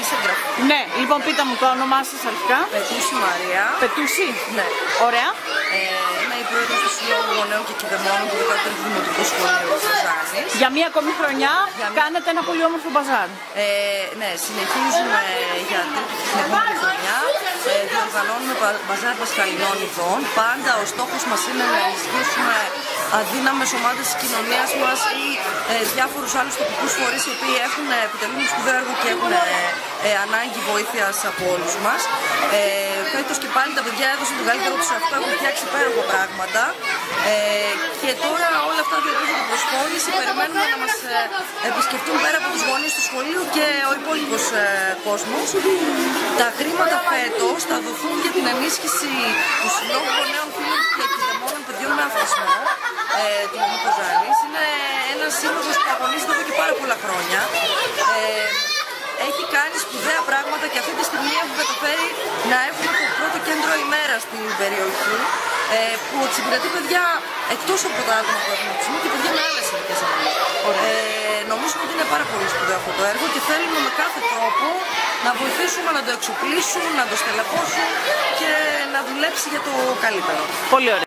κάνει εγγραφή. Ναι, λοιπόν πείτε μου το όνομά σας αρχικά. Πετούση Μαρία. Πετούση. Ναι. Ωραία. Ε, είμαι η πρόεδρος του Συλλόγου Γονέων και Κυδεμόνων του 13ου Δημοτικού Σχολείου της Ζάνη. Για μία ακόμη χρονιά Για μία- κάνετε ένα πολύ όμορφο μπαζάρ. Ε, ναι, συνεχίζουμε για τρίτη την επόμενη χρονιά. Ε, διοργανώνουμε πα- μπαζάρ πασχαλινών ειδών. Πάντα ο στόχος μας είναι να ενισχύσουμε αδύναμες ομάδες της κοινωνίας μας ή ε, διάφορους άλλους τοπικούς φορείς οι οποίοι έχουν ε, επιτελούν σπουδαίο έργο και έχουν ε, ε, ανάγκη βοήθειας από όλους μας. Ε, Φέτος και πάλι τα παιδιά έδωσαν τον καλύτερο τους αυτό, έχουν φτιάξει υπέροχα πράγματα. Ε, και τώρα όλα αυτά διατηρούνται προσχώρηση. Περιμένουμε να μας επισκεφτούν πέρα από τους γονείς του σχολείου και ο υπόλοιπος ε, κόσμος. Τα χρήματα φέτος θα δοθούν για την ενίσχυση του Συλλόγου Γονέων Φίλων και Εκειδεμόνων Παιδιών με Αυτισμό ε, του Νομού Κοζάνης. Είναι ένας σύλλογο που αγωνίζεται εδώ και πάρα πολλά χρόνια. Ε, έχει κάνει σπουδαία πράγματα και αυτή τη στιγμή έχουμε καταφέρει να έχουμε το πρώτο κέντρο ημέρα στην περιοχή ε, που εξυπηρετεί παιδιά εκτός από τα άτομα που έχουν αυτισμό και παιδιά με άλλες ηλικίες ε, Νομίζουμε ότι είναι πάρα πολύ σπουδαίο αυτό το έργο και θέλουμε με κάθε τρόπο να βοηθήσουμε να το εξοπλίσουν, να το στελεχώσουν και να δουλέψει για το καλύτερο. Πολύ ωραία.